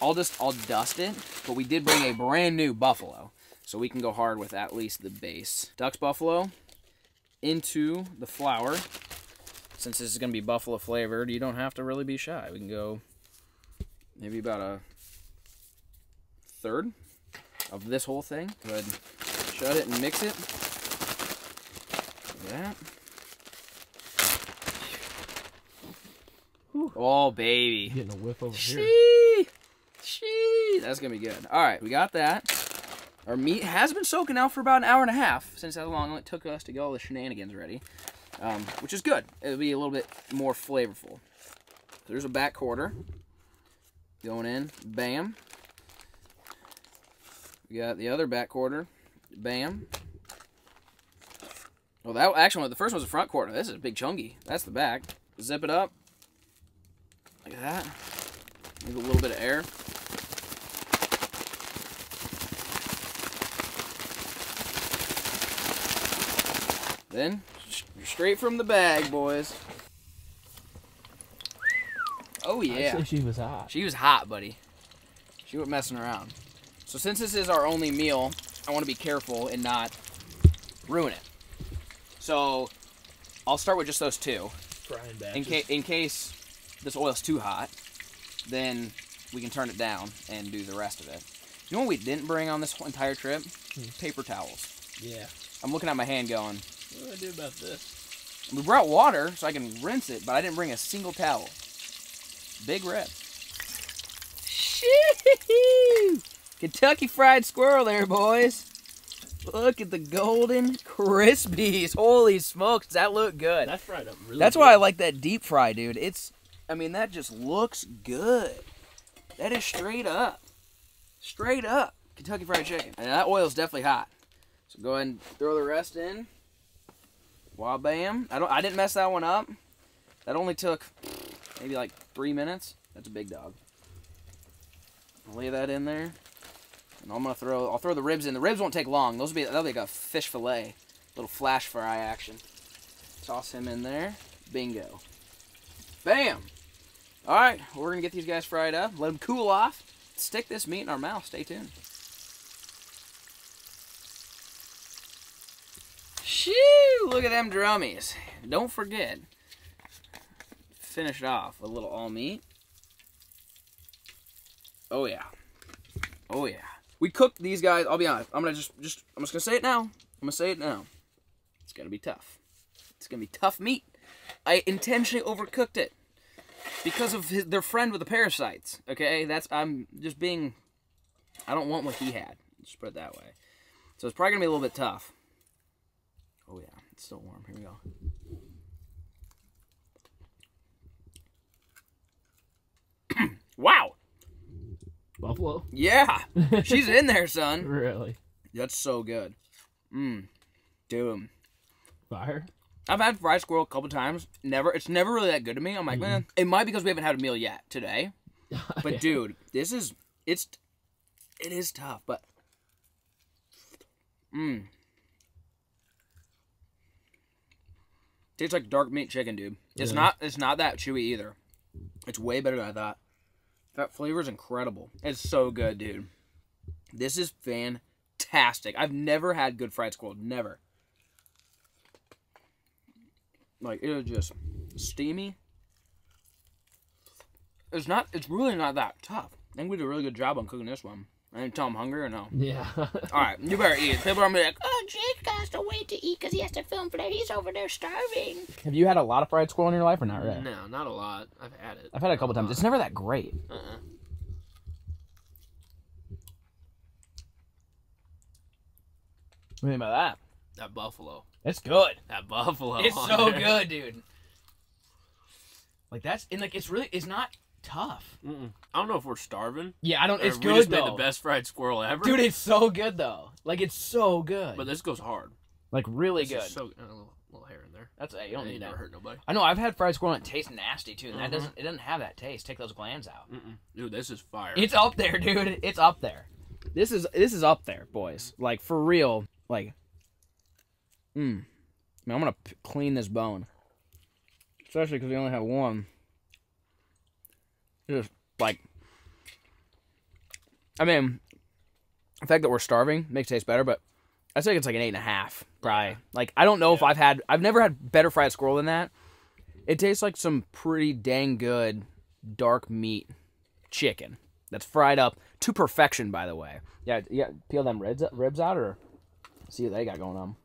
I'll just I'll dust it. But we did bring a brand new buffalo, so we can go hard with at least the base. DUX buffalo into the flour. Since this is gonna be buffalo flavored, you don't have to really be shy. We can go maybe about a third of this whole thing. Go ahead, and shut it and mix it. Like that. Oh baby. Getting a whiff over here. Shee! Shee! That's gonna be good. All right, we got that. Our meat has been soaking now for about an hour and a half since how long it took us to get all the shenanigans ready, um, which is good. It'll be a little bit more flavorful. So there's a back quarter going in. Bam. We got the other back quarter. Bam. Well, that actually the first one's the front quarter. This is a big chunky. That's the back. Zip it up. Like that. Leave a little bit of air. Then, straight from the bag, boys. Oh yeah. she was hot. She was hot, buddy. She wasn't messing around. So since this is our only meal, I want to be careful and not ruin it. So I'll start with just those two. Frying In, ca- in case this oil's too hot, then we can turn it down and do the rest of it. You know what we didn't bring on this whole entire trip? Hmm. Paper towels. Yeah. I'm looking at my hand going, What do I do about this? we brought water so I can rinse it, but I didn't bring a single towel. Big rip. Shoo! Kentucky fried squirrel there, boys. Look at the golden crispies. Holy smokes, does that look good? That fried up really That's good. why I like that deep fry, dude. It's, I mean, that just looks good. That is straight up. Straight up. Kentucky Fried Chicken. And that oil's definitely hot. So go ahead and throw the rest in. Wow, bam. I don't. I didn't mess that one up. That only took maybe like three minutes. That's a big dog. I'll lay that in there. And I'm gonna throw. I'll throw the ribs in. The ribs won't take long. Those will be. That'll be like a fish fillet. Little flash fry action. Toss him in there. Bingo. Bam. All right, we're gonna get these guys fried up. Let them cool off. Stick this meat in our mouth. Stay tuned. Shoo! Look at them drummies. Don't forget. Finish it off with a little all meat. Oh yeah. Oh yeah. We cooked these guys. I'll be honest. I'm gonna just just. I'm just gonna say it now. I'm gonna say it now. It's gonna be tough. It's gonna be tough meat. I intentionally overcooked it because of his, their friend with the parasites. Okay, that's I'm just being. I don't want what he had. Just put it that way. So it's probably gonna be a little bit tough. Oh yeah, it's still warm. Here we go. wow. Buffalo. Yeah, she's in there, son. Really. That's so good. Mmm, dude. Fire. I've had fried squirrel a couple times. Never, it's never really that good to me. I'm like, mm-hmm. man, it might be because we haven't had a meal yet today. Oh, but dude, this is it's it is tough, but mmm. Tastes like dark meat chicken, dude. It's Really? not it's not that chewy either. It's way better than I thought. That flavor is incredible. It's so good, dude. This is fantastic. I've never had good fried squirrel. Never. Like it is just steamy. It's not. It's really not that tough. I think we did a really good job on cooking this one. I didn't tell I'm hungry or no. Yeah. All right, you better eat. People are gonna be like, Oh, Jake has to wait to eat because he has to film for that. He's over there starving. "Have you had a lot of fried squirrel in your life or not really?" no, not a lot. I've had it. I've had it a couple times. It's never that great. Uh-uh. What do you think about that? That buffalo. It's good. That buffalo. It's so there. good, dude. Like that's and like it's really it's not tough. Mm-mm. I don't know if we're starving. Yeah, I don't. It's if we good just though, made the best fried squirrel ever. dude. It's so good though. Like it's so good. but this goes hard. like really This good. So uh, a little, little hair in there. That's hey, you don't need never that. hurt nobody. I know I've had fried squirrel and it tastes nasty too, and that Mhm. doesn't it doesn't have that taste. Take those glands out. Mm-mm. Dude, this is fire. It's up there, dude. It's up there. This is this is up there, boys. Like for real. Like, mm. Man, I'm gonna p- clean this bone, especially because we only have one. Just like, I mean, the fact that we're starving makes it taste better, but I think it's like an eight and a half, probably. Like, I don't know if I've had, I've never had better fried squirrel than that. It tastes like some pretty dang good dark meat chicken that's fried up to perfection. By the way, yeah, yeah. Peel them ribs ribs out or see what they got going on.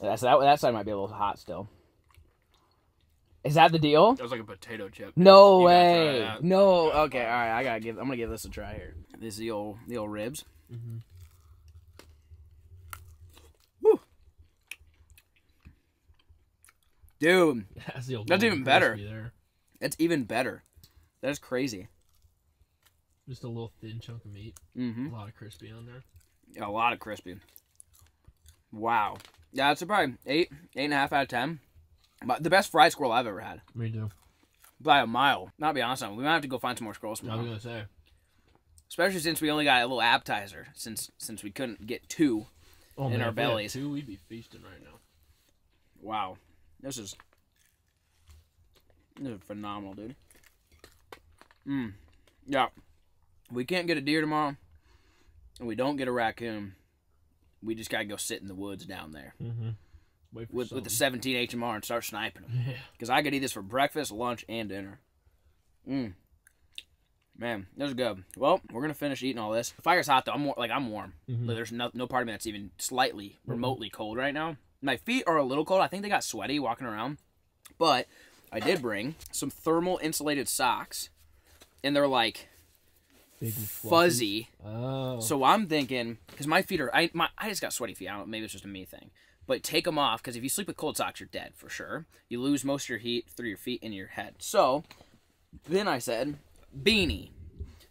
That's that. That side might be a little hot still. Is that the deal? That was like a potato chip. No You way. that. No. Okay. All right. I gotta give. I'm gonna give this a try here. This is the old the old ribs. Woo. Dude, That's, the old That's even better. crispy that's even better. That is crazy. Just a little thin chunk of meat. Mm-hmm. A lot of crispy on there. A lot of crispy. Wow. Yeah, it's a probably eight, eight and a half out of ten. But the best fried squirrel I've ever had Me too. by a mile. Not be honest, we might have to go find some more squirrels I was gonna say. Especially since we only got a little appetizer. Since since we couldn't get two. Oh, In man, our if we had bellies. Two, we'd be feasting right now. Wow. This is this is phenomenal, dude. Mm. Yeah. We can't get a deer tomorrow. And we don't get a raccoon. We just gotta go sit in the woods down there Mm-hmm. With, with the 17 HMR and start sniping them. Yeah. Because I could eat this for breakfast, lunch, and dinner. Mmm. Man, this is good. Well, we're gonna finish eating all this. The fire's hot though. I'm like I'm warm. Mhm. Like, there's no no part of me that's even slightly remotely cold right now. My feet are a little cold. I think they got sweaty walking around. But I did bring some thermal insulated socks, and they're like Big fuzzy. Oh. So I'm thinking, because my feet are, I my I just got sweaty feet. I don't. Maybe it's just a me thing. But take them off because if you sleep with cold socks, you're dead for sure. You lose most of your heat through your feet and your head. So then I said, beanie.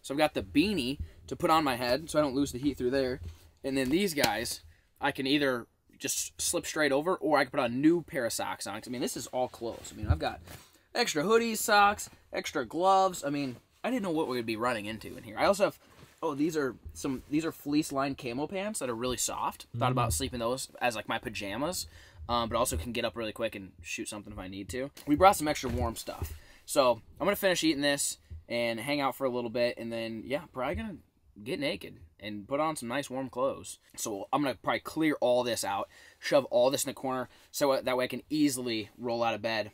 So I've got the beanie to put on my head so I don't lose the heat through there. And then these guys, I can either just slip straight over or I can put a new pair of socks on. I mean, this is all clothes. I mean, I've got extra hoodies, socks, extra gloves. I mean, I didn't know what we would be running into in here. I also have oh, these are some these are fleece lined camo pants that are really soft. Thought about sleeping those as like my pajamas, um, but also can get up really quick and shoot something if I need to. We brought some extra warm stuff, so I'm gonna finish eating this and hang out for a little bit, and then yeah, probably gonna get naked and put on some nice warm clothes. So I'm gonna probably clear all this out, shove all this in the corner, so that way I can easily roll out of bed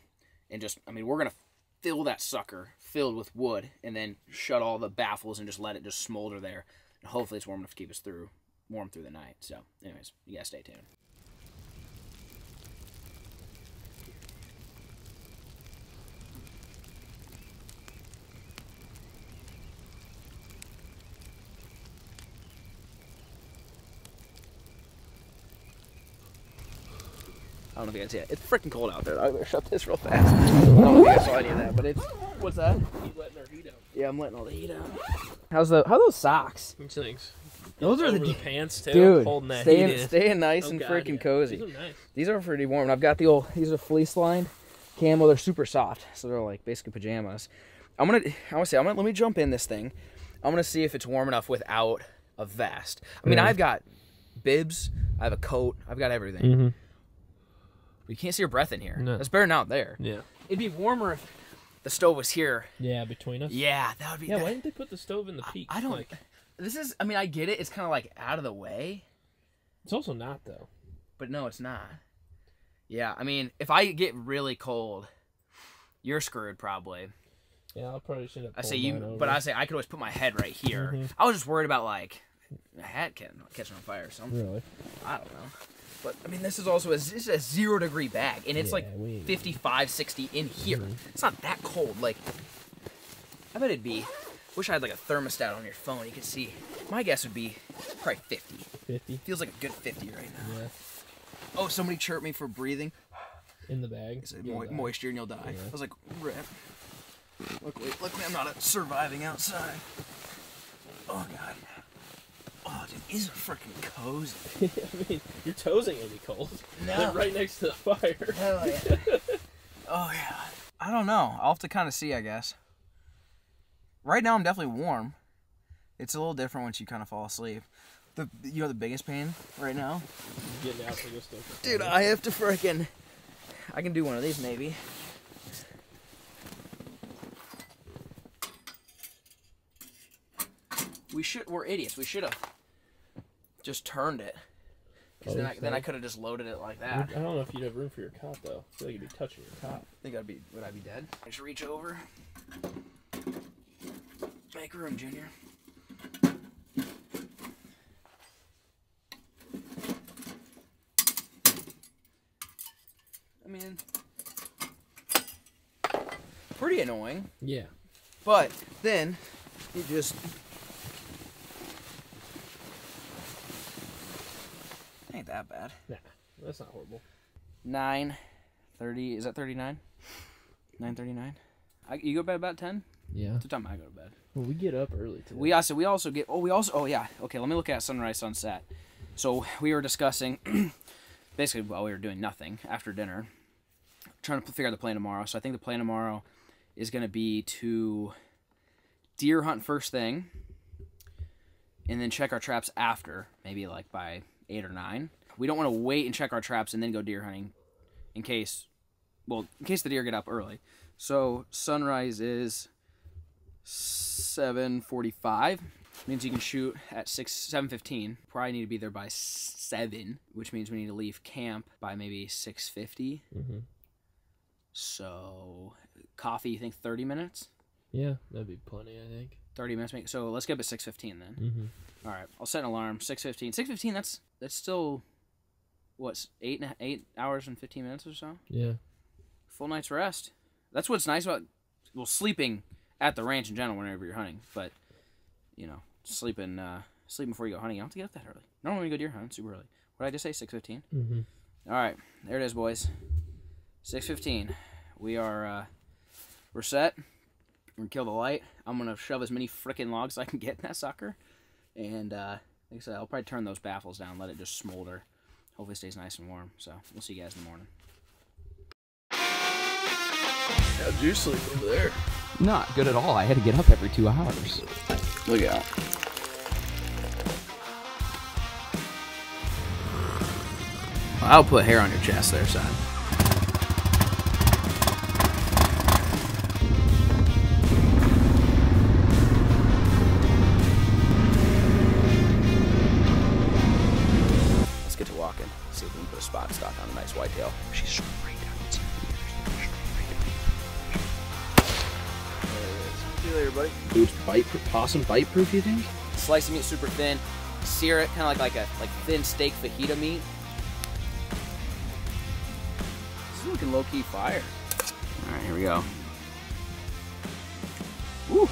and just I mean we're gonna fill that sucker filled with wood and then shut all the baffles and just let it just smolder there. And hopefully it's warm enough to keep us through warm through the night. So anyways, you gotta stay tuned. Don't know if you guys see it. It's freaking cold out there. I better shut this real fast. I don't know if you guys saw any of that, but it's what's that? Keep letting our heat out. Yeah, I'm letting all the heat out. How's the how are those socks? Thanks. Those are the the pants too. dude holding that staying heat in. staying nice Oh, and God, freaking yeah. cozy. These are nice. These are pretty warm. I've got the old these are fleece lined camo. They're super soft, so they're like basically pajamas. I'm gonna I want to say I'm gonna let me jump in this thing. I'm gonna see if it's warm enough without a vest. I mean Yeah. I've got bibs, I have a coat, I've got everything. Mm-hmm. You can't see your breath in here. No. It's better than out there. Yeah. It'd be warmer if the stove was here. Yeah, between us. Yeah, that would be. Yeah, that- why didn't they put the stove in the peak? I don't. Like, This is. I mean, I get it. It's kind of like out of the way, it's also not though. but no, it's not. Yeah, I mean, if I get really cold, you're screwed probably. Yeah, I'll probably should have. I say you, over. but I say I could always put my head right here. Mhm. I was just worried about like a hat can catching on fire or something. Really? I don't know. But I mean, this is also a, this is a zero degree bag, and it's like we- 55, 60 in here. Mhm. It's not that cold. Like, I bet it'd be. Wish I had like a thermostat on your phone. You could see. My guess would be probably 50. Fifty. Feels like a good 50 right now. Yeah. Oh, somebody chirped me for breathing. In the bag. It's mo- die. moisture and you'll die. Yeah. I was like, rip. Luckily, luckily I'm not surviving outside. Oh god. These are freaking cozy. I mean, your toes ain't gonna cold. No. They're right next to the fire. Hell yeah. oh yeah. I don't know. I'll have to kind of see, I guess. Right now, I'm definitely warm. It's a little different once you kind of fall asleep. The you know the biggest pain right now, Getting out to this stuff. dude. I have to freaking. I can do one of these maybe. We should. We're idiots. We should have just turned it. 'Cause Oh, then I, then I could have just loaded it like that. I don't know if you'd have room for your cot though. I feel like you'd be touching your cot. think I'd be. Would I be dead? I Just reach over. Make room, Junior. I mean, pretty annoying. Yeah. But then you just ain't that bad. Nah, that's not horrible. Nine thirty. Is that thirty nine? Nine thirty nine. You go to bed about ten. Yeah. That's the time I go to bed. Well, we get up early today. We also we also get oh we also oh yeah okay let me look at sunrise sunset. So we were discussing basically while we were doing nothing after dinner, trying to figure out the plan tomorrow. So I think the plan tomorrow is going to be to deer hunt first thing, and then check our traps after maybe like by eight or nine. We don't want to wait and check our traps and then go deer hunting, in case, well, in case the deer get up early. So sunrise is 7:45 means you can shoot at 6 7:15 probably need to be there by 7 which means we need to leave camp by maybe 6:50 hmm so coffee you think 30 minutes Yeah, that'd be plenty. I think. 30 minutes so let's get up at 6:15 then Mm-hmm. All right I'll set an alarm 6:15 6:15 that's that's still what's 8 and a- 8 hours and 15 minutes or so? Yeah. full night's rest. That's what's nice about well sleeping at the ranch in general whenever you're hunting but you know sleeping uh sleeping before you go hunting. You don't have to get up that early. Normally we go deer hunting super early. What did i just say 6.15 Mm-hmm. all right there it is boys. 6.15 we are uh we're set. We're gonna kill the light. I'm gonna shove as many freaking logs as i can get in that sucker and uh like i said i'll probably turn those baffles down let it just smolder hopefully it stays nice and warm so we'll see you guys in the morning How'd you sleep over there? Not good at all. I had to get up every two hours. Look out. I'll put hair on your chest there, son. Bite possum bite proof. You think? slice the meat super thin, sear it kind of like like a like thin steak fajita meat. This is looking low key fire. All right, here we go. Woo.